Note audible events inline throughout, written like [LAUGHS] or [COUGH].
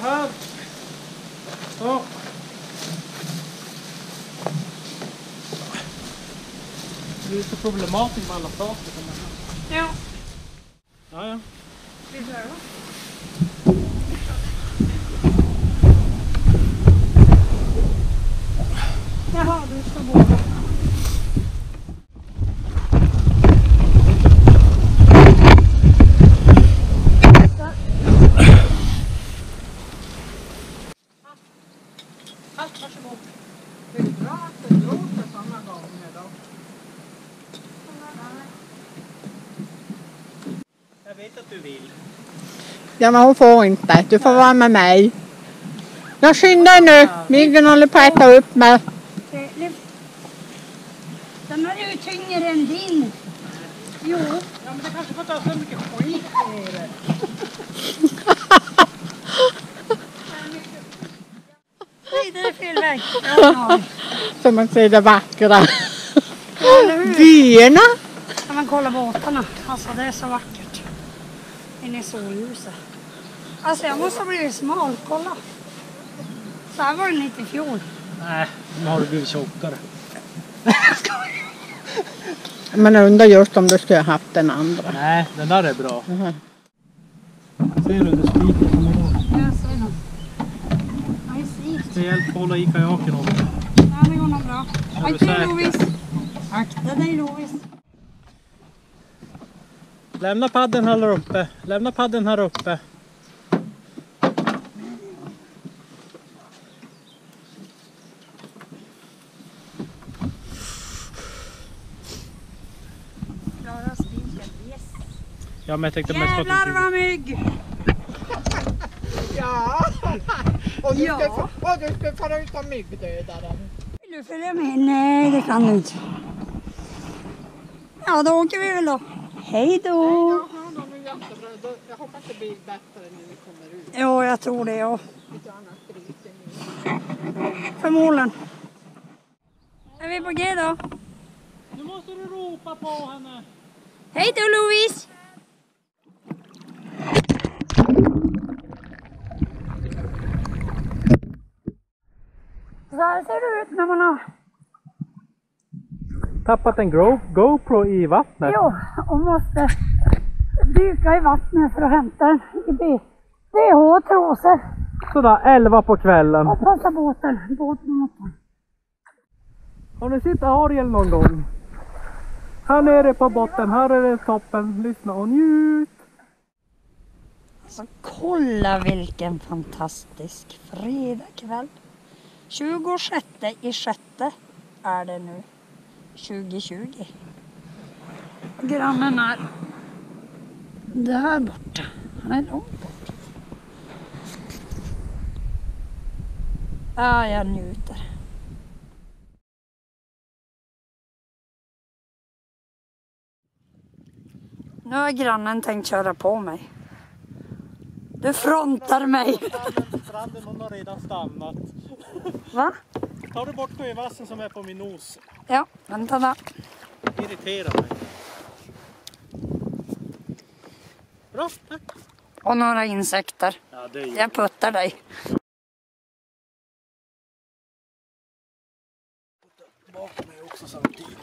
här. Så. Det är lite problematiskt med alla saker som är här. Ja. Ja, ja. Vill du pröva? Jaha, du ska båda. Varsågod. Det är bra att det blåser sådana gånger då. Jag vet att du vill. Ja, men hon får inte. Du får vara med mig. Jag skyndar nu. Myggen håller på att äta upp mig. Den här är ju tyngre än din. Jo. Ja, men det kanske får ta så mycket skit i det. Nej, det är fel väg. Ja, Så man ser det vackra. Vyerna. Kan man kolla båtarna. Alltså det är så vackert. Inne i solljuset. Alltså jag måste ha blivit smal. Kolla. Så här var den inte i fjol. Nej, nu har du blivit tjockare. [LAUGHS] Men jag undrar just om du skulle ha haft den andra. Nej, den där är bra. Mhm. Ser du, det spriker som en roll. Jag ser den. Ska jag hjälpa hålla i kajaken också? Ja, det går nog bra. Är Akta dig? Lovis. Akta dig Lovis. Lämna padden här uppe. Lämna padden här uppe. Klara spiken. Yes. Ja, men jag tänkte mest på att Jävlar vad mygg! [LAUGHS] Ja. Och du ska få- och du ska fara ut som myggdödaren. Vill du följa med? Nej, det kan du inte. Ja, då åker vi väl då. Hej då! Jag hoppas det blir bättre när vi kommer ut. Jo, jag tror det. Ja. Förmodligen. Är vi på G då? Nu måste du ropa på henne. Hej då Louise! Så här ser det ut när man har... Tappat en Go- GoPro i vattnet. Jo, och måste dyka i vattnet för att hämta den i bh och trosor Sådär 11 på kvällen. och passa båten. Båtmotorn. Har ni sett Ariel någon gång? Här nere på botten, här är det toppen. Lyssna och njut. Alltså kolla vilken fantastisk fredagkväll. 26 i sjätte är det nu. 2020. Grannen är där borta. Han är långt bort. Ja, jag njuter. Nu har grannen tänkt köra på mig. Du frontar mig. Stranden hon har redan stannat. Va? Tar du bort sjövassen som är på min nos? Ja, vänta då. Irriterar mig. Bra, tack. Och några insekter. Ja, det är Jag puttar dig. bakom mig också samtidigt.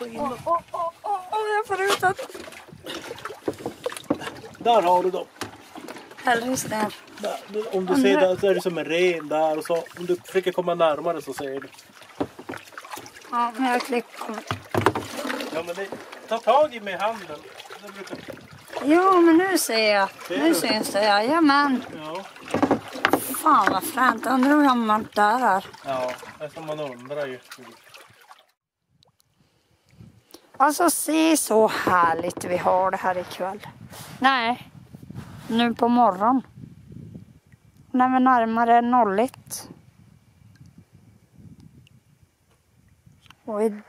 Åh, åh, åh, jag får ut den. Där har du dem. Hellre där. Där, om du ser där så är det som en ren där och så om du försöker komma närmare så ser du. Ja, men jag klickar. Ja men det, ta tag i med handen. Brukar, Ja, men nu ser jag. Ser Nu du? syns det. Jajamän. ja, Fan vad fränt. Undrar hur gammalt det är. ja, det är som man undrar ju. Alltså se så härligt vi har det här ikväll. Nej, nu på morgon. När vi närmare 01. Och i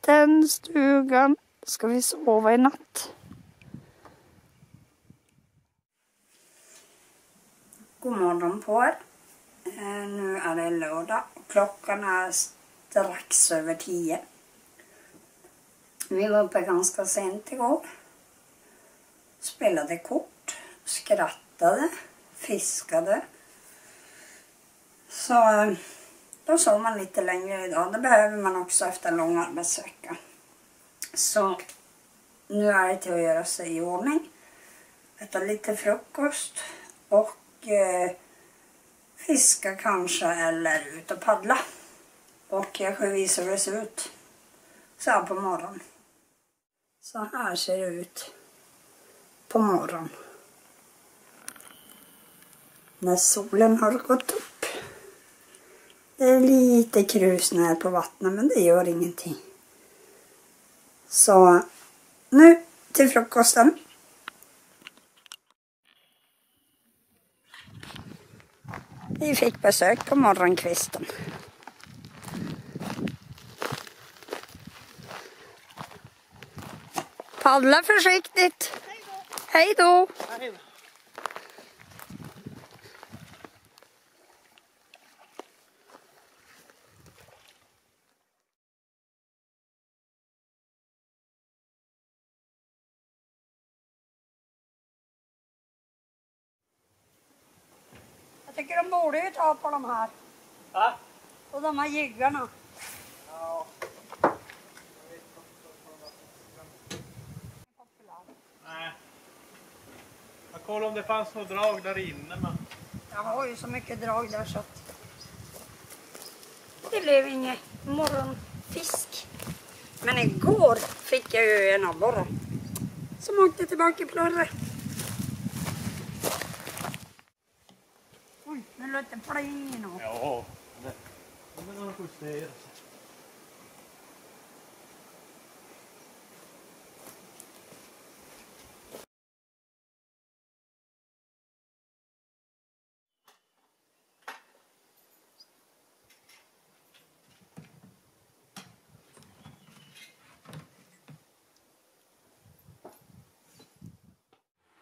den stugan ska vi sova i natt. God morgon på er. Eh, nu är det lördag. och Klockan är strax över tio. Vi var uppe ganska sent igår. Spelade kort, skrattade, fiskade. Så eh, då sov man lite längre idag. Det behöver man också efter en lång arbetsvecka. Så nu är det till att göra sig i ordning. Äta lite frukost och eh, fiska kanske eller ut och paddla. Och jag ska visa hur det ser ut så här på morgonen. Så här ser det ut på morgonen. När solen har gått upp. Det är lite krusnär på vattnet men det gör ingenting. Så nu till frukosten. Vi fick besök på morgonkvisten. Paddla försiktigt. Hej då. Jag tycker de borde ju ta på de här. Va? Och de här jiggarna. Ja. Nej. Jag kollade om det fanns något drag där inne men... Jag har ju så mycket drag där så att det blev ingen morgonfisk. Men igår fick jag ju en abborre som åkte tillbaka i plurre. Nu låter det pling nu. Ja. Det kommer nog justeras.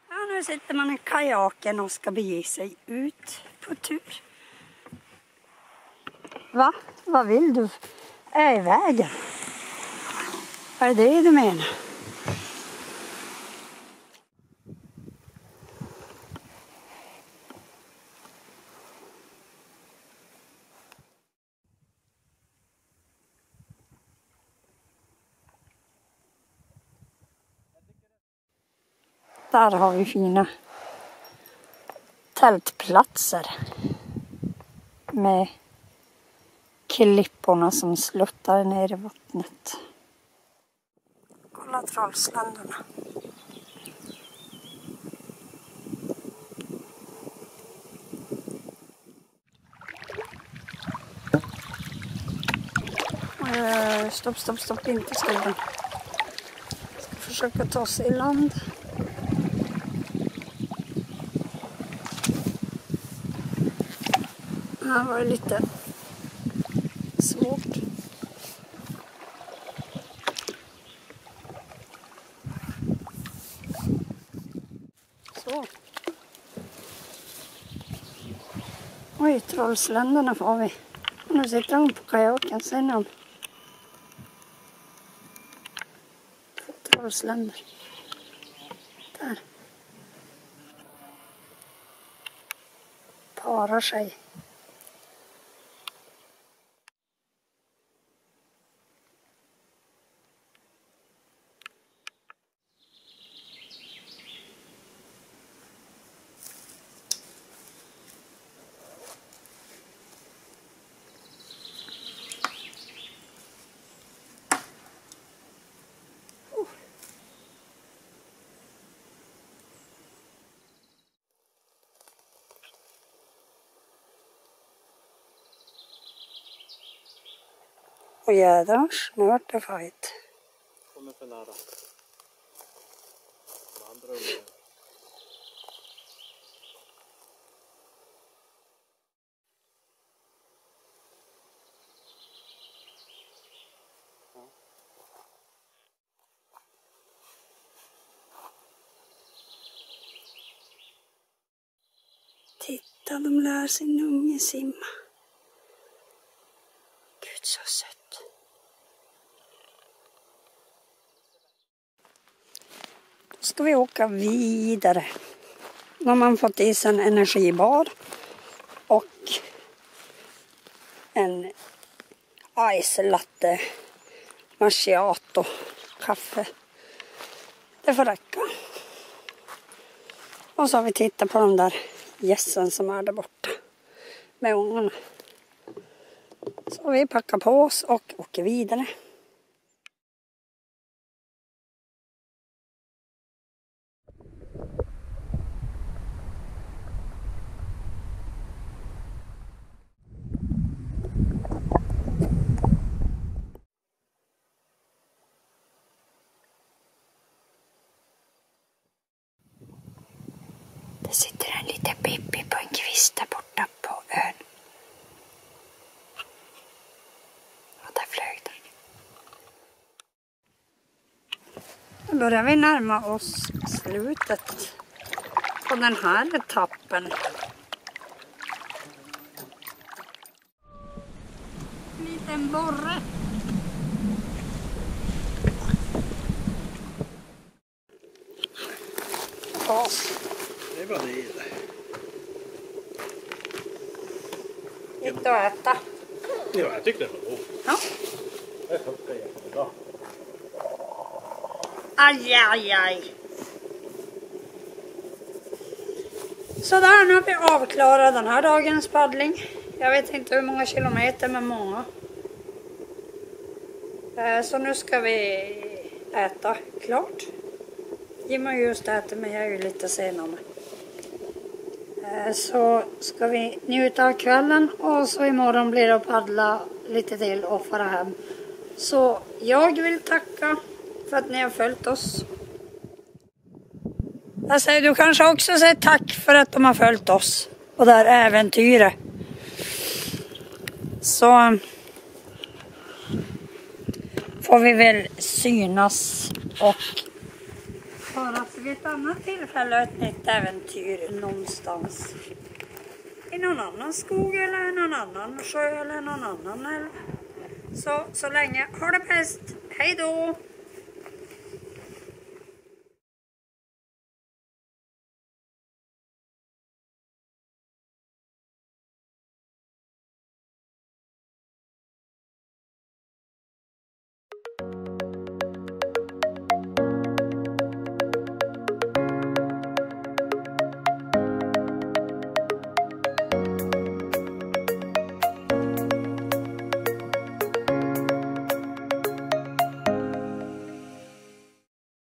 Ja, nu sitter man i kajaken och ska bege sig ut på tur. Va? Vad vill du? Är i vägen? Är det det du menar? Där har vi fina tältplatser med klipporna som sluttar ner i vattnet. Kolla Trollsländerna. Eh, stopp, stopp, stopp, inte stoppen. Ska försöka ta sig i land. Här var det lite svårt. Så. Oj, Trollsländerna får vi. Och nu sitter hon på kajaken. Ser ni dem? Trollsländer. Där. Parar sig. Och jädrans, nu vart det fight. Kommer för nära. De andra ungarna. Titta, de lär sin unge simma. Ska vi åka vidare. Nu har man fått i sig en energibar och en ice latte macchiato kaffe. Det får räcka. Och så har vi tittat på de där gässen som är där borta med ungarna. Så vi packar på oss och åker vidare. Det sitter en liten Pippi på en kvist där borta på ön. Och där flög den. Nu börjar vi närma oss slutet på den här etappen. En liten borre. Gas. Bra det. Lite att äta. Ja, jag tyckte det var god. Ja. Det funkar jättebra. Aj, aj, aj. Sådär, nu har vi avklarat den här dagens paddling. Jag vet inte hur många kilometer, men många. Eh, Så nu ska vi äta klart. Jim har just ätit, men jag är ju lite senare. Eh, så ska vi njuta av kvällen och så imorgon blir det att paddla lite till och fara hem. Så jag vill tacka för att ni har följt oss. Jag säger, du kanske också säger tack för att de har följt oss och det här äventyret. Så eh, får vi väl synas och höras vid ett annat tillfälle ett nytt äventyr någonstans. I någon annan skog eller någon annan sjö eller någon annan älv. Så, så länge, ha det bäst. Hej då!